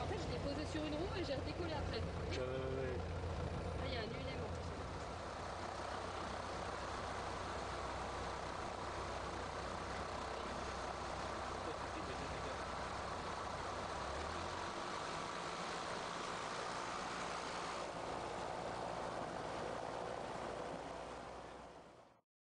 En fait, je l'ai posé sur une roue et j'ai redécollé après. Euh,